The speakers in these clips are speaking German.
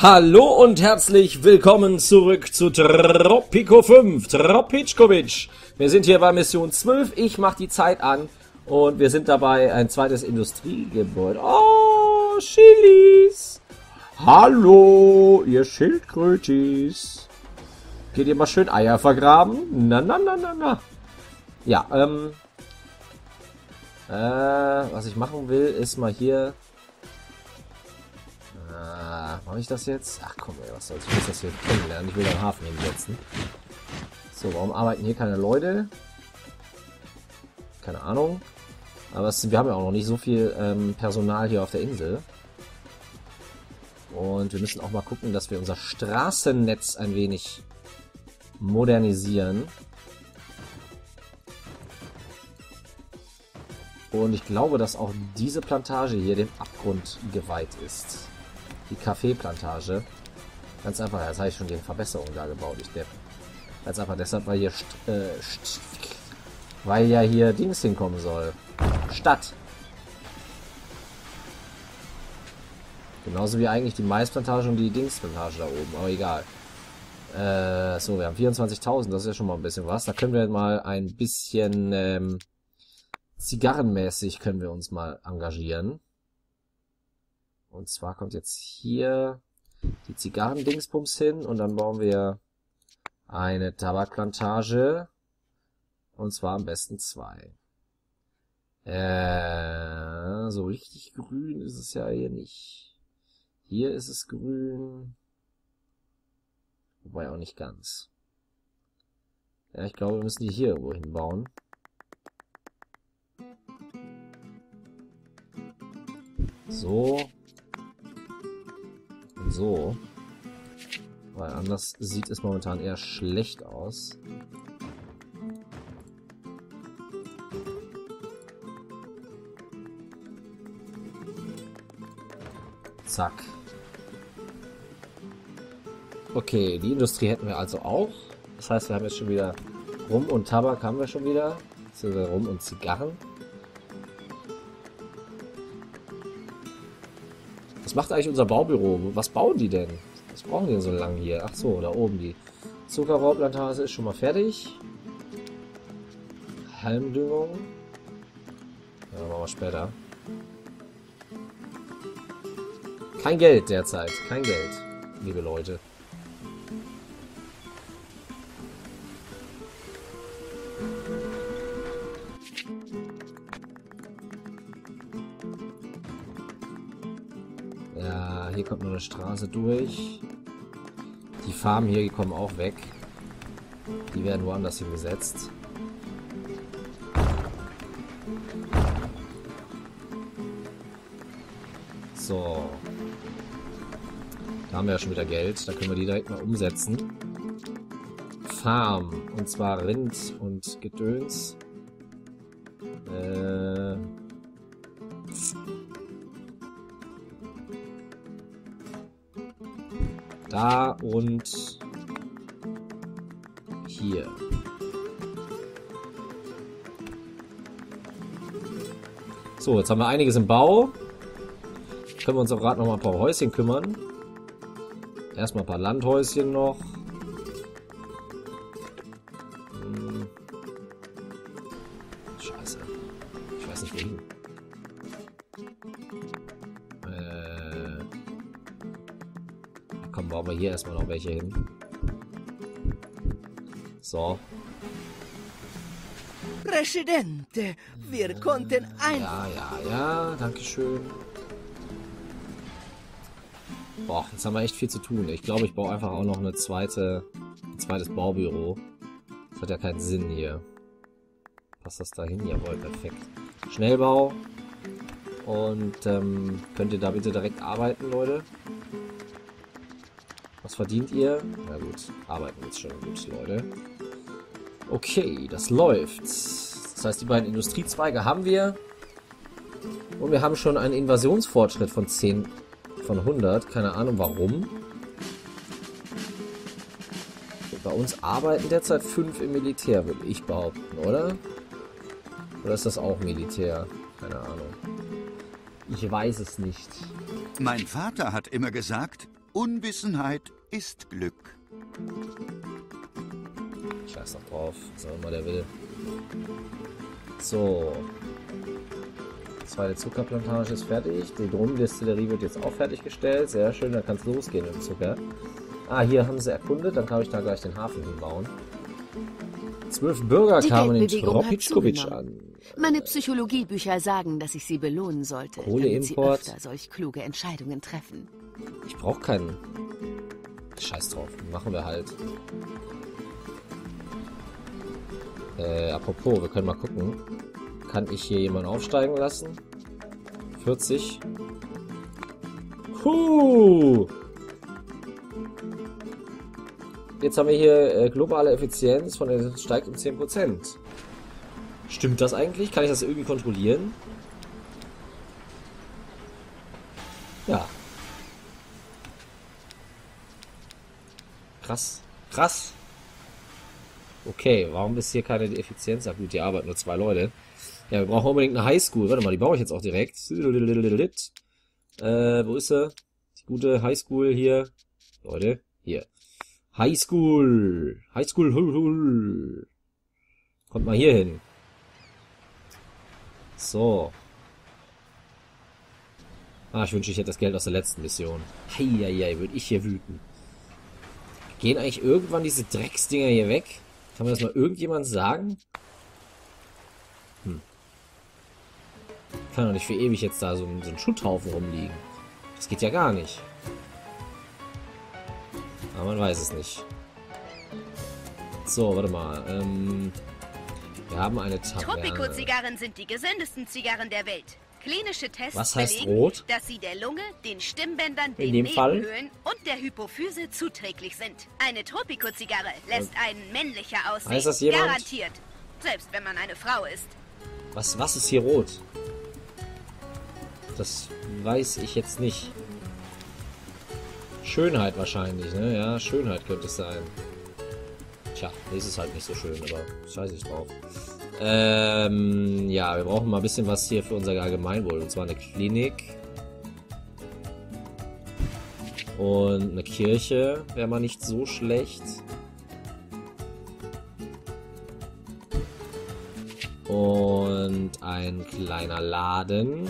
Hallo und herzlich willkommen zurück zu Tropico 5, Tropiczkovic. Wir sind hier bei Mission 12, ich mache die Zeit an und wir sind dabei ein zweites Industriegebäude. Oh, Chilis. Hallo, ihr Schildkrötis. Geht ihr mal schön Eier vergraben? Na, na, na, na, na. Ja, ähm... Äh, was ich machen will, ist mal hier Mache ich das jetzt? Ach komm, ey, was soll's. Ich muss das hier kennenlernen. Ich will den Hafen hinsetzen. So, warum arbeiten hier keine Leute? Keine Ahnung. Aber es, wir haben ja auch noch nicht so viel ähm, Personal hier auf der Insel. Und wir müssen auch mal gucken, dass wir unser Straßennetz ein wenig modernisieren. Und ich glaube, dass auch diese Plantage hier dem Abgrund geweiht ist die Kaffeeplantage. Ganz einfach, jetzt habe ich schon die Verbesserung da gebaut, ich Depp. Ganz einfach deshalb, weil hier, äh, weil ja hier Dings hinkommen soll. Stadt. Genauso wie eigentlich die Maisplantage und die Dingsplantage da oben, aber egal. Äh, so, wir haben 24.000, das ist ja schon mal ein bisschen was. Da können wir mal ein bisschen ähm, zigarrenmäßig können wir uns mal engagieren. Und zwar kommt jetzt hier die Zigarren-Dingsbums hin und dann bauen wir eine Tabakplantage. Und zwar am besten zwei. Äh, so richtig grün ist es ja hier nicht. Hier ist es grün. Wobei auch nicht ganz. Ja, ich glaube, wir müssen die hier irgendwo hinbauen. So so. Weil anders sieht es momentan eher schlecht aus. Zack. Okay, die Industrie hätten wir also auch. Das heißt, wir haben jetzt schon wieder Rum und Tabak haben wir schon wieder. Beziehungsweise Rum und Zigarren. Was macht eigentlich unser Baubüro? Was bauen die denn? Was brauchen die denn so lange hier? Ach so, da oben die Zuckerrohrplantage ist schon mal fertig. Halmdüngung. Ja, machen wir später. Kein Geld derzeit. Kein Geld, liebe Leute. Hier kommt nur eine Straße durch. Die Farmen hier die kommen auch weg. Die werden woanders hingesetzt. So. Da haben wir ja schon wieder Geld. Da können wir die direkt mal umsetzen. Farm. Und zwar Rind und Gedöns. Äh... Da und hier. So, jetzt haben wir einiges im Bau. Können wir uns auch gerade noch mal ein paar Häuschen kümmern. Erstmal ein paar Landhäuschen noch. Hm. Scheiße. Ich weiß nicht wohin. Bauen wir hier erstmal noch welche hin. So. Präsidente, wir konnten ein... Ja, ja, ja, danke schön. Boah, jetzt haben wir echt viel zu tun. Ich glaube, ich baue einfach auch noch eine zweite, ein zweites Baubüro. Das hat ja keinen Sinn hier. Passt das da hin? Jawohl, perfekt. Schnellbau. Und ähm, könnt ihr da bitte direkt arbeiten, Leute? Was verdient ihr? Na gut, arbeiten jetzt schon gut, Leute. Okay, das läuft. Das heißt, die beiden Industriezweige haben wir. Und wir haben schon einen Invasionsfortschritt von 10 von 100. Keine Ahnung warum. Bei uns arbeiten derzeit 5 im Militär, würde ich behaupten, oder? Oder ist das auch Militär? Keine Ahnung. Ich weiß es nicht. Mein Vater hat immer gesagt, Unwissenheit ist Glück. Scheiß doch drauf, was auch immer der will. So. Zweite Zuckerplantage ist fertig. Die Drumendestillerie wird jetzt auch fertiggestellt. Sehr schön, dann kann es losgehen mit dem Zucker. Ah, hier haben sie erkundet, dann kann ich da gleich den Hafen hinbauen. Zwölf Bürger Die kamen in Tropitschkowitsch an. Meine Psychologiebücher sagen, dass ich sie belohnen sollte, damit sie Kohleimport. öfter solch kluge Entscheidungen treffen. Ich brauche keinen. Scheiß drauf, machen wir halt. Äh, apropos, wir können mal gucken. Kann ich hier jemanden aufsteigen lassen? 40. Huh! Jetzt haben wir hier äh, globale Effizienz von der steigt um 10%. Stimmt das eigentlich? Kann ich das irgendwie kontrollieren? Ja, Krass. Krass. Okay, warum ist hier keine Effizienz? Ja gut, hier arbeiten nur zwei Leute. Ja, wir brauchen unbedingt eine Highschool. Warte mal, die baue ich jetzt auch direkt. Äh, wo ist sie? Die gute Highschool hier. Leute, hier. Highschool. Highschool. hul, hul. Kommt mal hier hin. So. Ah, ich wünsche, ich hätte das Geld aus der letzten Mission. Heieiei, würde ich hier wüten. Gehen eigentlich irgendwann diese Drecksdinger hier weg? Kann mir das mal irgendjemand sagen? Hm. Kann doch nicht für ewig jetzt da so so ein Schutthaufen rumliegen. Das geht ja gar nicht. Aber man weiß es nicht. So, warte mal. Ähm, wir haben eine Taverne. Tropico-Zigarren sind die gesündesten Zigarren der Welt. Klinische Tests Was heißt belegen, rot? dass sie der Lunge, den Stimmbändern, In den? Nebenhöhlen und der Hypophyse zuträglich sind. Eine Tropico-Zigarre lässt einen männlicher aussehen. Weiß das jemand? Garantiert. Selbst wenn man eine Frau ist. Was, was ist hier rot? Das weiß ich jetzt nicht. Schönheit wahrscheinlich, ne? Ja, Schönheit könnte es sein. Tja, nee, ist halt nicht so schön, aber scheiße ich drauf. Ähm, ja, wir brauchen mal ein bisschen was hier für unser Allgemeinwohl. Und zwar eine Klinik. Und eine Kirche wäre mal nicht so schlecht. Und ein kleiner Laden.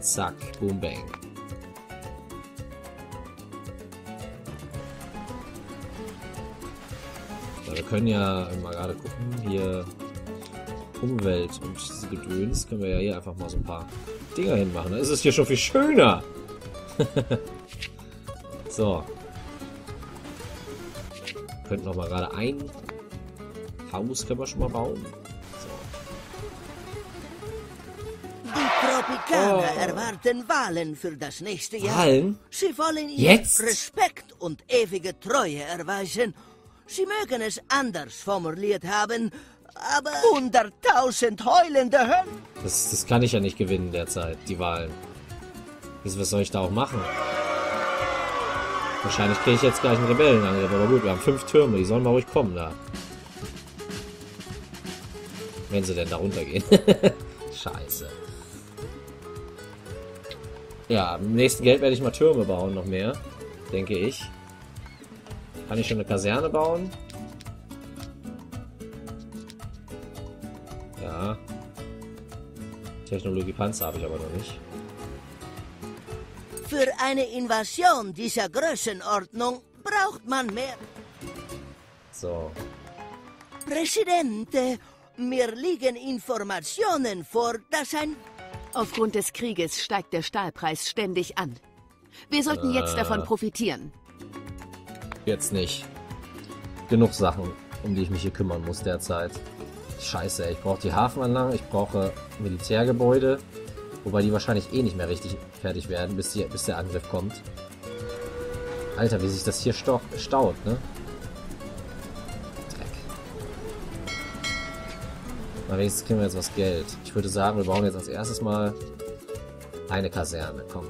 Zack, boom, bang. Wir können ja mal gerade gucken, hier Umwelt und diese Gedöns können wir ja hier einfach mal so ein paar Dinger hinmachen. Dann ist es hier schon viel schöner. so. Könnten noch mal gerade ein Haus können wir schon mal bauen. Die Tropikaner Oh. erwarten Wahlen für das nächste Jahr. Wahlen? Sie wollen Jetzt? Respekt und ewige Treue erweisen. Sie mögen es anders formuliert haben, aber hunderttausend heulende Höllen. Das, das kann ich ja nicht gewinnen derzeit, die Wahlen. Was was soll ich da auch machen? Wahrscheinlich kriege ich jetzt gleich einen Rebellenangriff, aber gut, wir haben fünf Türme, die sollen mal ruhig kommen da. Wenn sie denn da runtergehen. Scheiße. Ja, im nächsten Geld werde ich mal Türme bauen, noch mehr. Denke ich. Kann ich schon eine Kaserne bauen? Ja. Technologie Panzer habe ich aber noch nicht. Für eine Invasion dieser Größenordnung braucht man mehr. So. Präsidente, mir liegen Informationen vor, dass ein Aufgrund des Krieges steigt der Stahlpreis ständig an. Wir sollten jetzt davon profitieren. Jetzt nicht. Genug Sachen, um die ich mich hier kümmern muss derzeit. Scheiße, ich brauche die Hafenanlagen, ich brauche Militärgebäude. Wobei die wahrscheinlich eh nicht mehr richtig fertig werden, bis, die, bis der Angriff kommt. Alter, wie sich das hier staut, ne? Dreck. Na, wenigstens kriegen wir jetzt was Geld. Ich würde sagen, wir bauen jetzt als erstes mal eine Kaserne. Komm.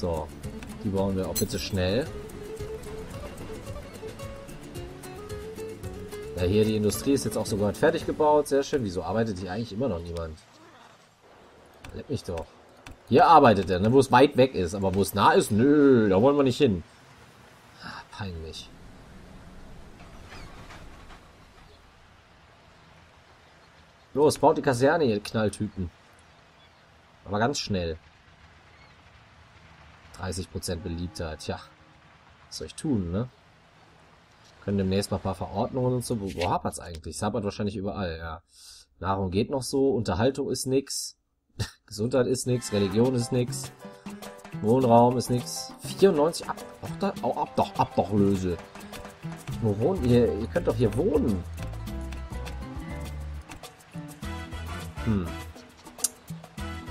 So. Die bauen wir auch bitte schnell. Ja, hier die Industrie ist jetzt auch sogar fertig gebaut. Sehr schön. Wieso arbeitet hier eigentlich immer noch niemand? Leck mich doch. Hier arbeitet er, ne, wo es weit weg ist. Aber wo es nah ist, nö, da wollen wir nicht hin. Ah, peinlich. Los, baut die Kaserne, ihr Knalltypen. Aber ganz schnell. 30% Beliebtheit, tja. Was soll ich tun, ne? Können demnächst mal ein paar Verordnungen und so. Wo, wo hapert's eigentlich? Es hapert wahrscheinlich überall, ja. Nahrung geht noch so, Unterhaltung ist nix. Gesundheit ist nix, Religion ist nix. Wohnraum ist nix. 94 ab, Obdach, oh, Abdach, Abdachlöse. Wo wohnt ihr? Ihr könnt doch hier wohnen. Hm.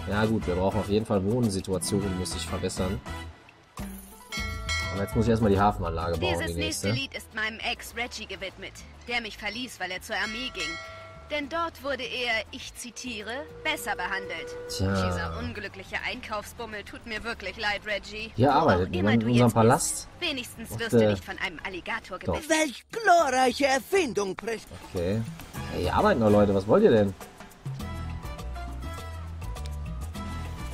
Ja gut, wir brauchen auf jeden Fall Wohnsituationen, muss sich verbessern. Aber jetzt muss ich erstmal die Hafenanlage bauen, Dieses die nächste nächste. Lied ist meinem Ex Reggie gewidmet, der mich verließ, weil er zur Armee ging. Denn dort wurde er, ich zitiere, besser behandelt. Tja. Dieser unglückliche Einkaufsbummel tut mir wirklich leid, Reggie. Hier arbeitet niemand in du unserem jetzt Palast. Bist. Wenigstens Doch, wirst du nicht von einem Alligator Doch. gebissen. Welch glorreiche Erfindung, Pres Okay. Hey, hier arbeiten noch Leute, was wollt ihr denn?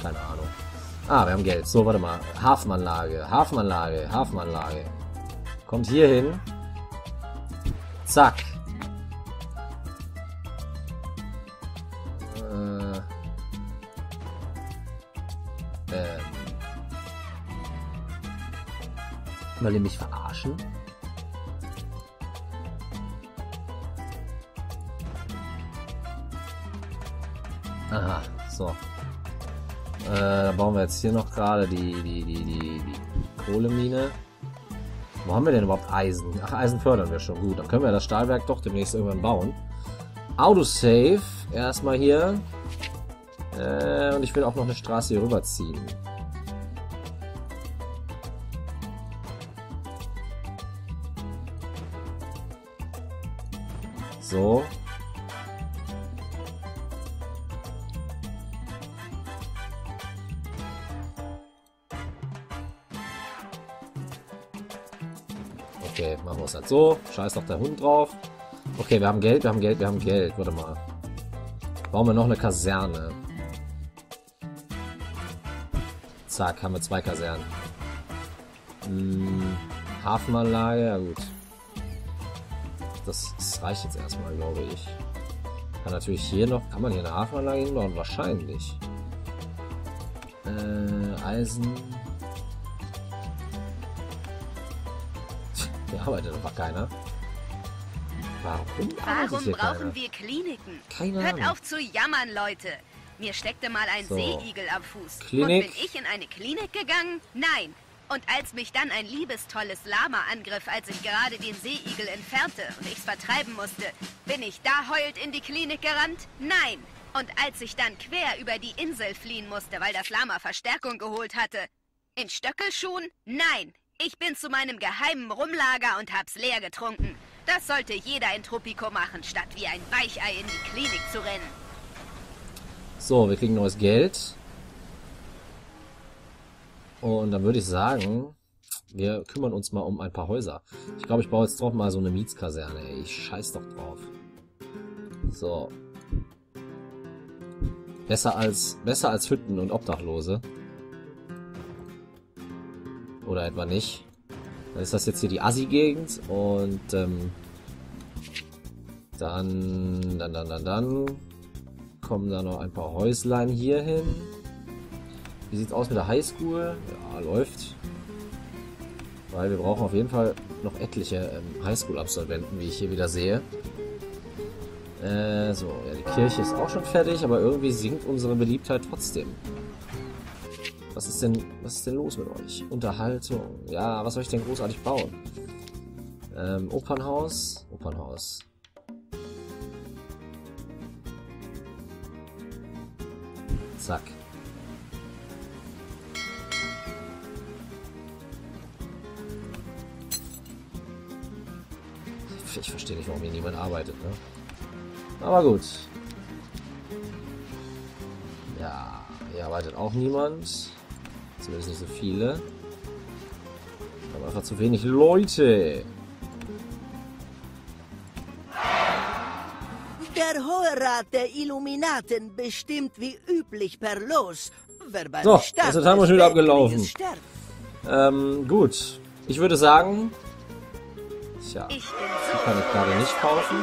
Keine Ahnung. Ah, wir haben Geld. So, warte mal. Hafenanlage, Hafenanlage, Hafenanlage. Kommt hier hin. Zack. Äh. Ähm. Wollt ihr mich verarschen? Aha, so. Äh, dann bauen wir jetzt hier noch gerade die, die, die, die, die Kohlemine. Wo haben wir denn überhaupt Eisen? Ach, Eisen fördern wir schon. Gut, dann können wir das Stahlwerk doch demnächst irgendwann bauen. Autosave. Erstmal hier. Äh, und ich will auch noch eine Straße hier rüberziehen. So. Okay, machen wir es halt so. Scheiß doch der Hund drauf. Okay, wir haben Geld, wir haben Geld, wir haben Geld. Warte mal. Bauen wir noch eine Kaserne. Zack, haben wir zwei Kasernen. Hm, Hafenanlage, ja gut. Das, das reicht jetzt erstmal, glaube ich. Kann natürlich hier noch... Kann man hier eine Hafenanlage hinbauen? Wahrscheinlich. Äh, Eisen... Hier arbeitet aber keiner. Warum Warum brauchen keiner? wir Kliniken? Keine Hört Ahnung. auf zu jammern, Leute. Mir steckte mal ein So. Seeigel am Fuß. Klinik. Und bin ich in eine Klinik gegangen? Nein. Und als mich dann ein liebestolles Lama angriff, als ich gerade den Seeigel entfernte und ich's vertreiben musste, bin ich da heult in die Klinik gerannt? Nein. Und als ich dann quer über die Insel fliehen musste, weil das Lama Verstärkung geholt hatte, in Stöckelschuhen? Nein. Ich bin zu meinem geheimen Rumlager und hab's leer getrunken. Das sollte jeder in Tropico machen, statt wie ein Weichei in die Klinik zu rennen. So, wir kriegen neues Geld. Und dann würde ich sagen, wir kümmern uns mal um ein paar Häuser. Ich glaube, ich baue jetzt doch mal so eine Mietskaserne. Ey. Ich scheiß doch drauf. So. Besser als, besser als Hütten und Obdachlose. Oder etwa nicht. Dann ist das jetzt hier die Assi-Gegend und ähm, dann, dann, dann, dann, dann kommen da noch ein paar Häuslein hier hin. Wie sieht's aus mit der Highschool? Ja, läuft. Weil wir brauchen auf jeden Fall noch etliche ähm, Highschool-Absolventen, wie ich hier wieder sehe. Äh, so, ja, die Kirche ist auch schon fertig, aber irgendwie sinkt unsere Beliebtheit trotzdem. Was ist denn, was ist denn los mit euch? Unterhaltung. Ja, was soll ich denn großartig bauen? Ähm, Opernhaus. Opernhaus. Zack. Ich verstehe nicht, warum hier niemand arbeitet, ne? Aber gut. Ja, hier arbeitet auch niemand. Zumindest nicht so viele. Wir haben einfach zu wenig Leute. Der Hohe Rat der Illuminaten bestimmt wie üblich per Los, wer beim So, Start das haben wir schon wieder abgelaufen. Ähm, gut. Ich würde sagen... Tja, Ich bin so kann ich gerade nicht kaufen.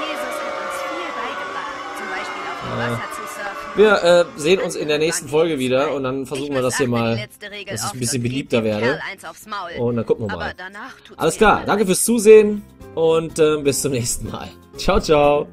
Jesus hat uns viel beigebracht, zum Beispiel auf dem Wasser zu. Wir äh, sehen uns in der nächsten Folge wieder und dann versuchen wir das hier mal, dass ich ein bisschen beliebter werde. Und dann gucken wir mal. Alles klar, danke fürs Zusehen und äh, bis zum nächsten Mal. Ciao, ciao.